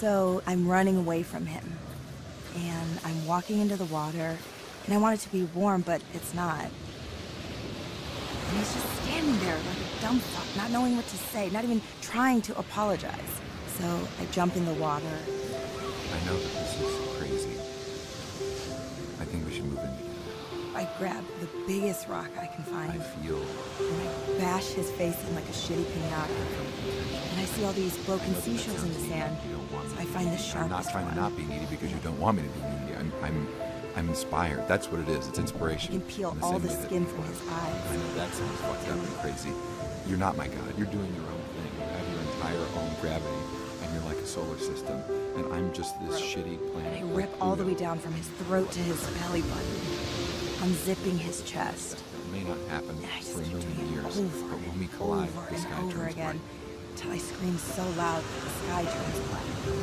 So I'm running away from him. And I'm walking into the water, and I want it to be warm, but it's not. And he's just standing there like a dumb fuck, not knowing what to say, not even trying to apologize. So I jump in the water. I know that this is crazy. Grab the biggest rock I can find. I feel and I bash his face in like a shitty pinata. And I see all these broken seashells in the sand. You So I find the needy. I'm not trying one. to not be needy because you don't want me to be needy. I'm, I'm, I'm inspired. That's what it is. It's inspiration. can peel In all the skin from his eyes. I know that sounds fucked up and crazy. You're not my god. You're doing your own thing. You have your entire own gravity, and you're like a solar system, and I'm just this shitty planet. And I like rip all the way down from his throat to his belly button, unzipping his chest. That may not happen for a million years, over but when we collide, the sky turns again, bright. until I scream so loud that the sky turns black.